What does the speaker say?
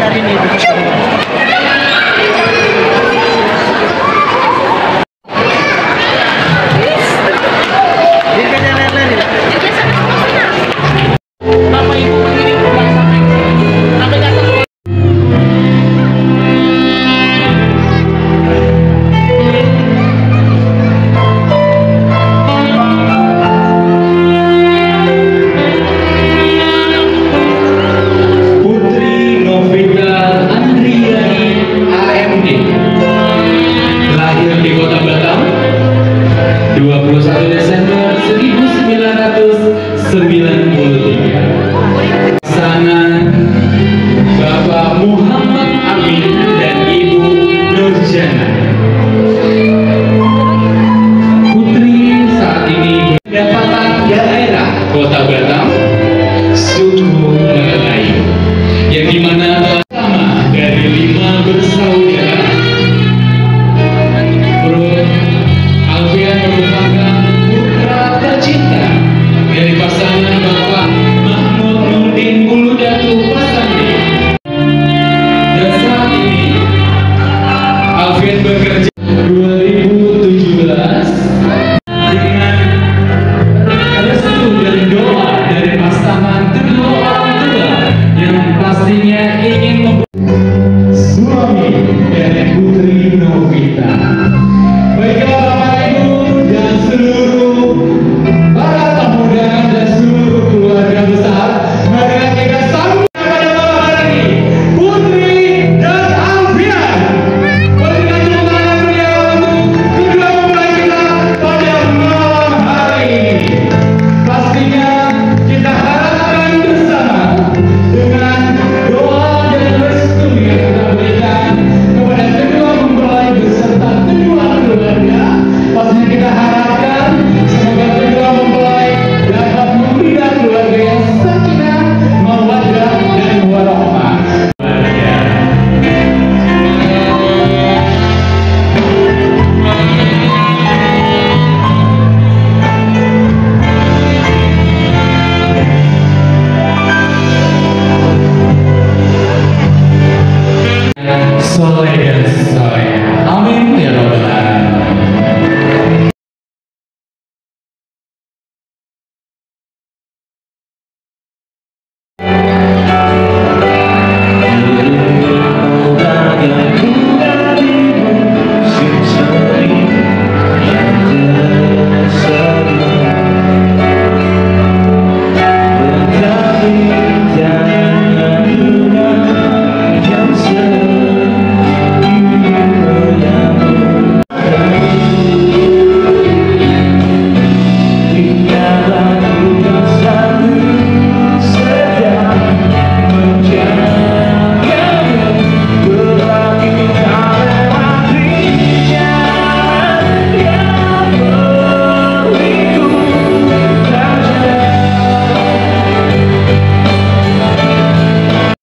hari ini 21 Desember 1993 Sana Bapak Muhammad Amin dan Ibu Nurjana. Putri saat ini pendapatan daerah Kota Bandung.